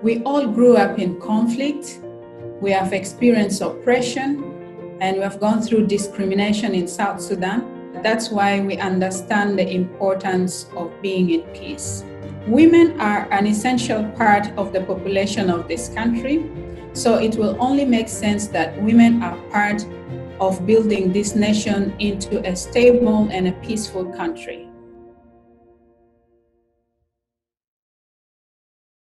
We all grew up in conflict. We have experienced oppression and we have gone through discrimination in South Sudan. That's why we understand the importance of being in peace. Women are an essential part of the population of this country, so it will only make sense that women are part of building this nation into a stable and a peaceful country.